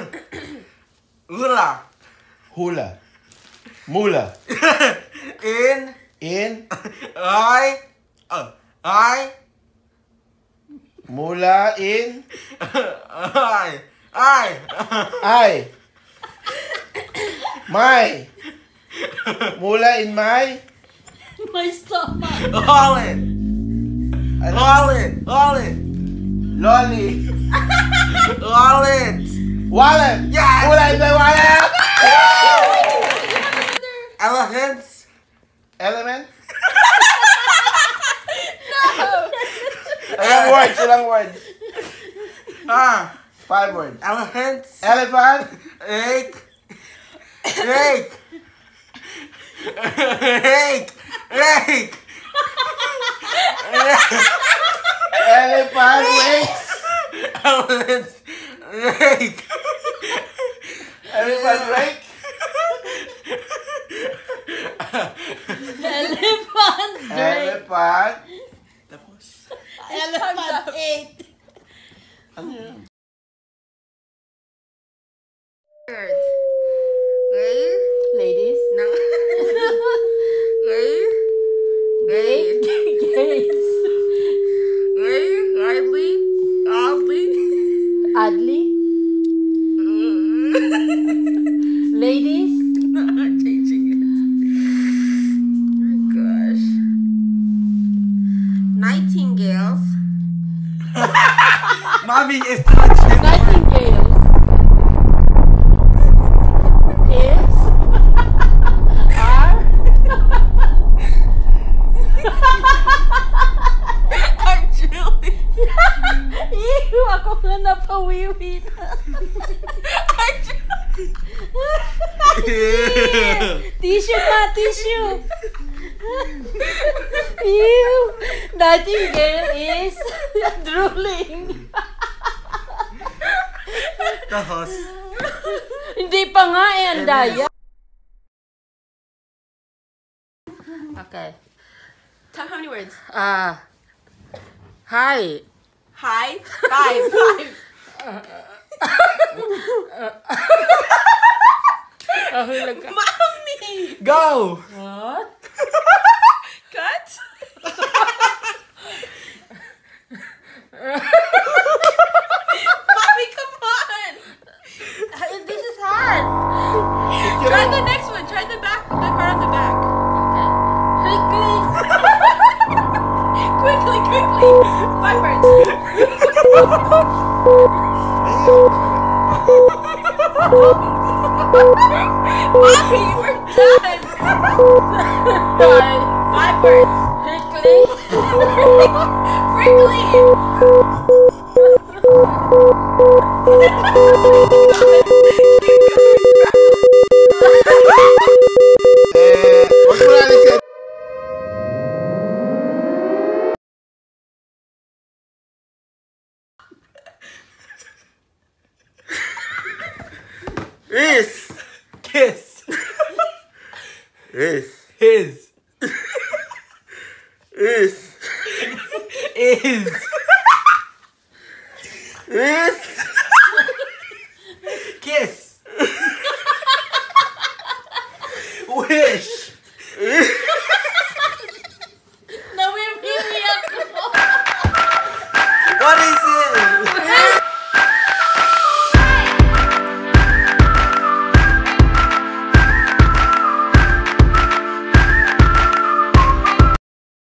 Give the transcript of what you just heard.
Hula. Mula. In. In. I. Uh, I. Mula in. I. I. I. My. Mula in my. My stomach. All in. Ano? All in. All in. Lolly. All in. Wallet. Yes! Mula in my wallet. Elephants. Element. No. Ilang words? Ilang words? Ah. Five words. Elephants. Elephant. Egg. Egg. Egg. Egg. Elephant wings. Elephants. Egg. Elephant rake. Elephant drink. Elephant. Tapos. Elephant ate. Ano yun? Adley. Ladies. I'm changing it. Oh gosh. Nightingales. Mommy, it's not changing. Nga napawiwi na. Tissue na, tissue. Ew. Nightingale is drooling. Tapos. Hindi pa nga eh, ang daya. Okay. Tell how many words? Ah. hi. Hi. Five. Five. Ahulog ka. Mommy. Go! What? Cut. Mommy, come on. Uh, this is hard. Try the next one. Try the back. The card on the back. Quickly. Quickly, quickly. Five words. Mommy, we're done. Five words. Quickly. Prickly. Eh, Is. Kiss. Is. His. Is. Is. Is.